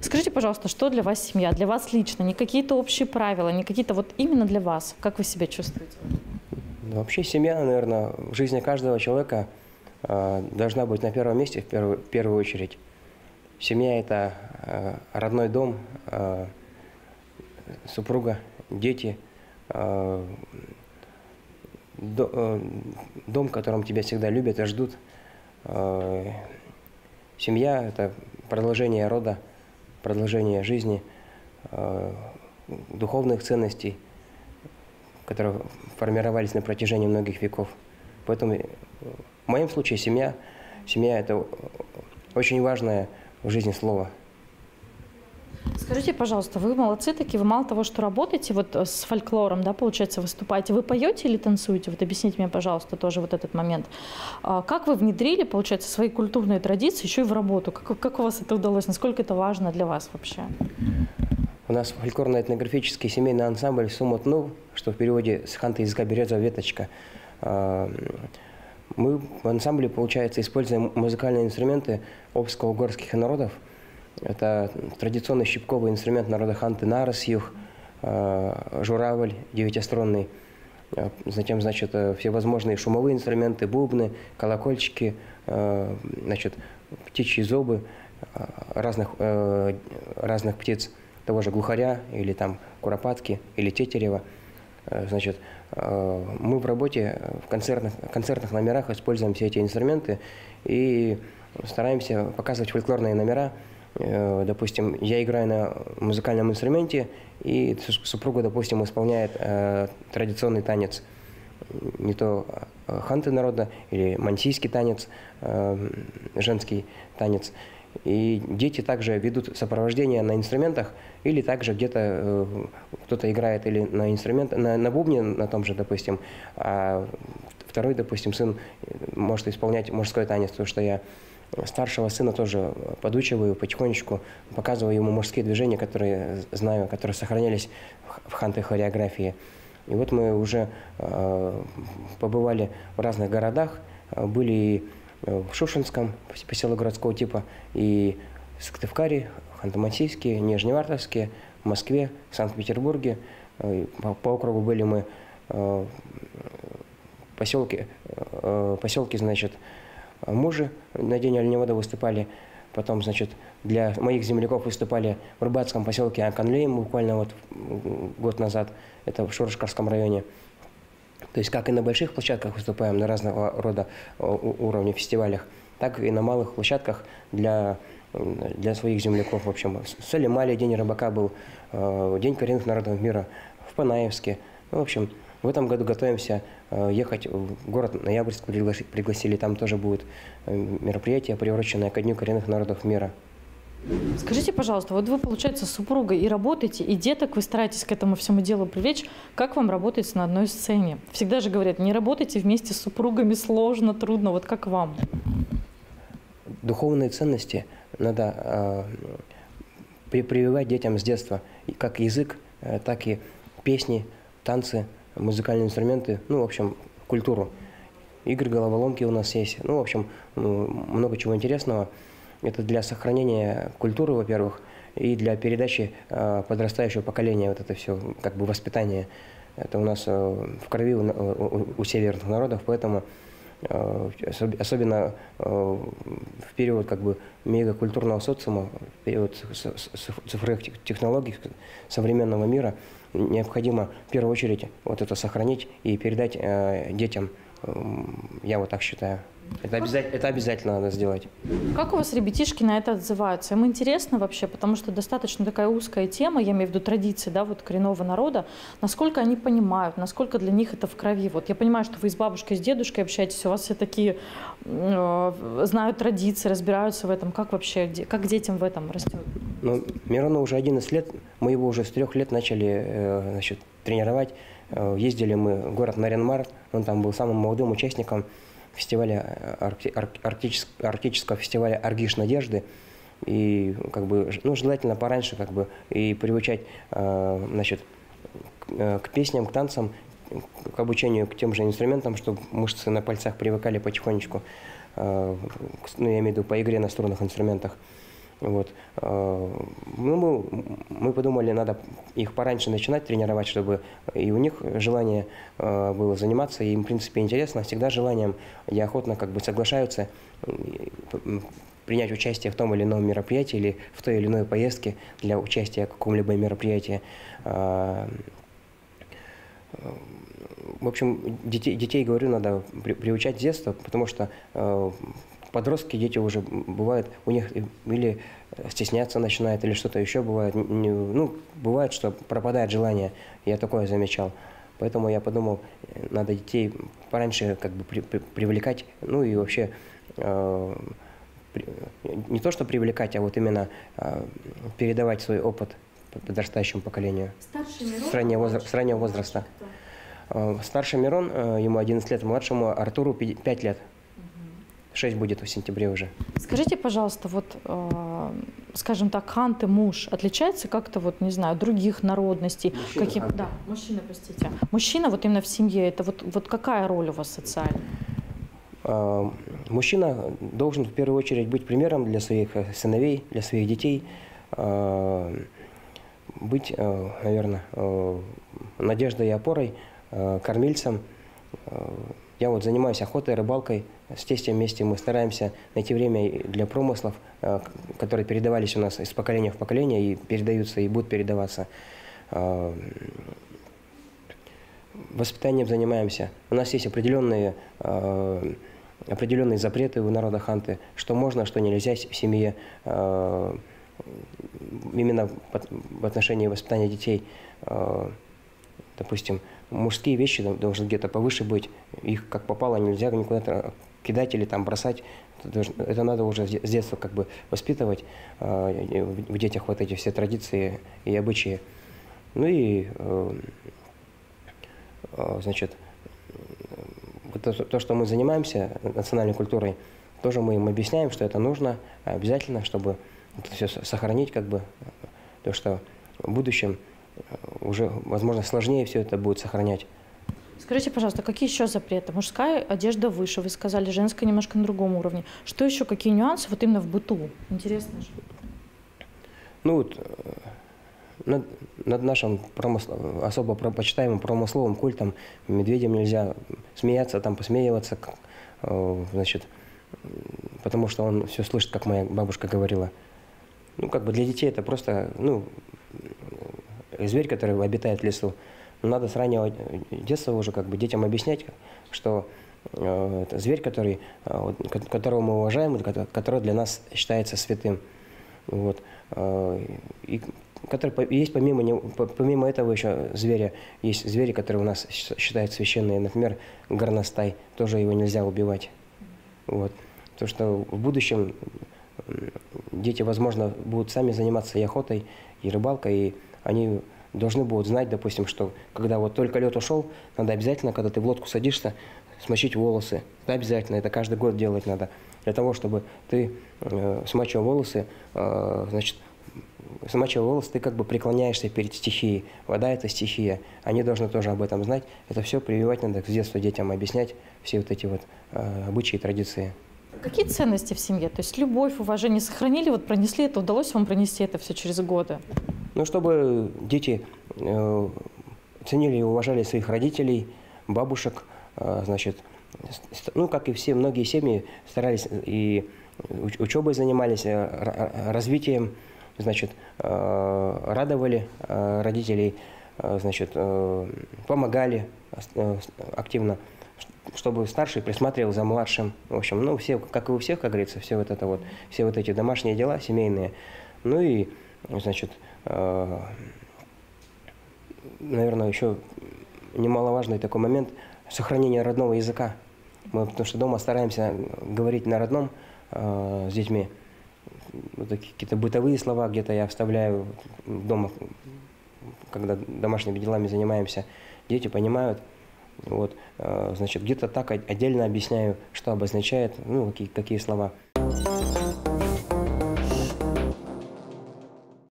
Скажите, пожалуйста, что для вас семья? Для вас лично? Не какие-то общие правила, не какие-то вот именно для вас? Как вы себя чувствуете? Ну, Вообще семья, наверное, в жизни каждого человека э, должна быть на первом месте в первую, в первую очередь. Семья – это э, родной дом, э, супруга, дети, э, до- э, дом, в котором тебя всегда любят и ждут. Э, Семья – это продолжение рода, продолжение жизни, э, духовных ценностей, которые формировались на протяжении многих веков. Поэтому э, в моем случае семья, семья – это очень важное в жизни слово. Скажите, пожалуйста, вы молодцы такие, вы мало того, что работаете вот э, с фольклором, да, получается, выступаете, вы поете или танцуете? Вот объясните мне, пожалуйста, тоже вот этот момент. А Как вы внедрили, получается, свои культурные традиции еще и в работу? Как, как у вас это удалось? Насколько это важно для вас вообще? У нас фольклорно-этнографический семейный ансамбль «Сумутнув», что в переводе с ханты языка береза веточка. А, Мы в ансамбле, получается, используем музыкальные инструменты обско-угорских народов. Это традиционный щипковый инструмент народа ханты нарасюх, а, журавль девятиструнный, а, затем, значит, э, всевозможные шумовые инструменты, бубны, колокольчики, э, значит, птичьи зубы э, разных, э, разных птиц, того же глухаря или там куропатки или тетерева. Э, Значит, э, мы в работе э, в концертных, концертных номерах используем все эти инструменты и стараемся показывать фольклорные номера. Э, Допустим, я играю на музыкальном инструменте, и су- супруга, допустим, исполняет э, традиционный танец не то э, ханты народа или мансийский танец, э, женский танец. И дети также ведут сопровождение на инструментах или также где-то э, кто-то играет или на инструмент, на, на бубне на том же, допустим, а второй, допустим, сын может исполнять мужской танец, потому что я старшего сына тоже подучиваю потихонечку, показываю ему мужские движения, которые знаю, которые сохранялись в ханты хореографии. И вот мы уже э, побывали в разных городах, э, были и э, в Шушинском, пос- поселок городского типа, и в Сыктывкаре, Ханты-Мансийске, Нижневартовске, в Москве, Санкт-Петербурге. Э, По, по округу были мы э, поселки, э, поселки, значит, мужи на День оленевода выступали, потом, значит, для моих земляков выступали в рыбацком поселке Аканлейм буквально вот год назад, это в Шурышкарском районе. То есть как и на больших площадках выступаем на разного рода э, у- уровнях фестивалях, так и на малых площадках для, для своих земляков. В общем, в Солимале День рыбака был, э, День коренных народов мира в Панаевске. Ну, в общем, в этом году готовимся э, ехать в город Ноябрьск, пригласи- пригласили, там тоже будет э, мероприятие, приуроченное ко Дню коренных народов мира. Скажите, пожалуйста, вот вы, получается, с супругой и работаете, и деток вы стараетесь к этому всему делу привлечь. Как вам работается на одной сцене? Всегда же говорят, не работайте вместе с супругами, сложно, трудно. Вот как вам? духовные ценности надо э, при- прививать детям с детства, как язык, э, так и песни, танцы, музыкальные инструменты, ну, в общем, культуру. Игры, головоломки у нас есть, ну, в общем, м, много чего интересного. Это для сохранения культуры, во-первых, и для передачи э, подрастающего поколения, вот это все, как бы воспитание. Это у нас э, в крови у, северных народов, поэтому э, особ- особенно э, в период как бы мегакультурного социума, в период цифровых тех- технологий современного мира, необходимо в первую очередь вот это сохранить и передать э, детям. М, Я вот так считаю. Это, обяза- это обязательно надо сделать. Как у вас ребятишки на это отзываются? Им интересно вообще, потому что достаточно такая узкая тема, я имею в виду традиции, да, вот коренного народа. Насколько они понимают, насколько для них это в крови? Вот я понимаю, что вы с бабушкой, с дедушкой общаетесь, у вас все такие э, знают традиции, разбираются в этом. Как вообще, как детям в этом растет? Ну, Мирону уже 11 лет, мы его уже с трех лет начали э, значит, тренировать. Э, Ездили мы в город Наринмар, он там был самым молодым участником фестиваля, э, аркти- ар- арктичес- арктического фестиваля «Аргиш надежды». И как бы, ну, желательно пораньше как бы и приучать э, значит, к, э, к песням, к танцам, к обучению к тем же инструментам, чтобы мышцы на пальцах привыкали потихонечку. ну, я имею в виду по игре на струнных инструментах. Вот. Ну, мы, мы подумали, надо их пораньше начинать тренировать, чтобы и у них желание было заниматься, и им, в принципе, интересно. Всегда желанием и охотно как бы соглашаются принять участие в том или ином мероприятии или в той или иной поездке для участия в каком-либо мероприятии. А, в общем, детей, детей говорю, надо при, приучать с детства, потому что подростки, дети уже бывают, у них или стесняться начинают, или что-то еще бывает. Ну, бывает, что пропадает желание. Я такое замечал. Поэтому я подумал, надо детей пораньше как бы при, при, привлекать, ну и вообще э, не то что привлекать, а вот именно а, передавать свой опыт подрастающему поколению. Старший Мирон? С раннего, возра- с раннего возраста. Кто? Старший Мирон, ему 11 лет, младшему Артуру 5 лет. 6 будет в сентябре уже. Скажите, пожалуйста, вот, э, скажем так, ханты муж отличается как-то, вот, не знаю, других народностей? Мужчина, каким... Да, мужчина, простите. Мужчина вот именно в семье, это вот, вот какая роль у вас социальная? А, мужчина должен в первую очередь быть примером для своих э, сыновей, для своих детей, а, быть, э, наверное, э, надеждой и опорой, кормильцем. Я вот занимаюсь охотой, рыбалкой. С тестем вместе мы стараемся найти время для промыслов, которые передавались у нас из поколения в поколение и передаются, и будут передаваться воспитанием занимаемся. У нас есть определенные определенные запреты у народа ханты, что можно, что нельзя в семье, э, именно в отношении воспитания детей. Э, допустим, мужские вещи должны где-то повыше быть, их как попало нельзя никуда кидать или там бросать. Это надо уже с детства как бы воспитывать э, в детях вот эти все традиции и обычаи. Ну и, значит, то, то, что мы занимаемся национальной культурой, тоже мы им объясняем, что это нужно обязательно, чтобы это все сохранить, как бы, то, что в будущем э, уже, возможно, сложнее все это будет сохранять. Скажите, пожалуйста, какие еще запреты? Мужская одежда выше, вы сказали, женская немножко на другом уровне. Что еще, какие нюансы вот именно в быту? Интересно же. Ну вот, э, над, над нашим промыслом, особо почитаемым промысловым культом медведям нельзя смеяться, там посмеиваться, э, значит, потому что он все слышит, как моя бабушка говорила. Ну, как бы для детей это просто, ну, зверь, который обитает в лесу. Но надо с раннего детства уже как бы детям объяснять, что э, зверь, который, э, которого мы уважаем, который для нас считается святым. Вот. Э, и который есть помимо, него, помимо этого еще зверя, есть звери, которые у нас считают священные, например, горностай, тоже его нельзя убивать. Вот. То, что в будущем дети, возможно, будут сами заниматься и охотой, и рыбалкой, и они должны будут знать, допустим, что когда вот только лед ушел, надо обязательно, когда ты в лодку садишься, смочить волосы. Это обязательно, это каждый год делать надо. Для того, чтобы ты э, смачивал волосы, э, значит, смачивая волосы, ты как бы преклоняешься перед стихией. Вода – это стихия. Они должны тоже об этом знать. Это все прививать надо с детства детям, объяснять все вот эти вот э, обычаи и традиции. Какие ценности в семье? То есть любовь, уважение сохранили, вот пронесли это, удалось вам пронести это все через годы? Ну, чтобы дети э, ценили и уважали своих родителей, бабушек, э, значит, ну, как и все, многие семьи старались и учебой занимались, э, развитием значит, радовали родителей, значит, помогали активно, чтобы старший присматривал за младшим. В общем, ну, все, как и у всех, как говорится, все вот это вот, все вот эти домашние дела семейные. Ну и, значит, наверное, еще немаловажный такой момент – сохранение родного языка. Мы, потому что дома стараемся говорить на родном э, с детьми вот какие-то бытовые слова где-то я вставляю дома, когда домашними делами занимаемся, дети понимают. Вот, э, значит, где-то так отдельно объясняю, что обозначает, ну, какие, какие слова.